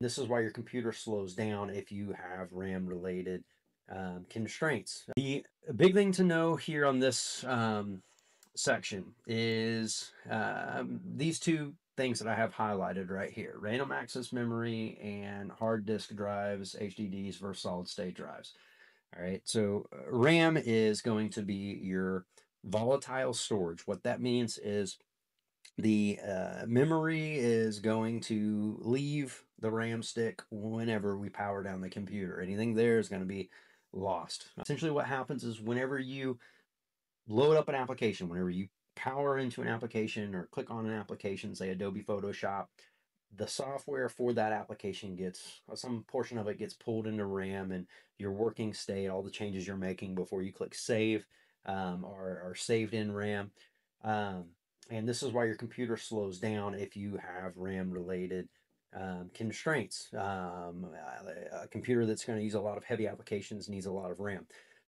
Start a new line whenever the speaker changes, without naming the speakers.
This is why your computer slows down if you have RAM related um, constraints. The big thing to know here on this um, section is um, these two things that I have highlighted right here random access memory and hard disk drives, HDDs versus solid state drives. All right, so uh, RAM is going to be your volatile storage. What that means is the uh, memory is going to leave the RAM stick whenever we power down the computer. Anything there is going to be lost. Essentially, what happens is whenever you load up an application, whenever you power into an application or click on an application, say Adobe Photoshop, the software for that application gets some portion of it gets pulled into RAM and your working state, all the changes you're making before you click save um, are, are saved in RAM. Um, and this is why your computer slows down if you have RAM related um, constraints. Um, a computer that's going to use a lot of heavy applications needs a lot of RAM.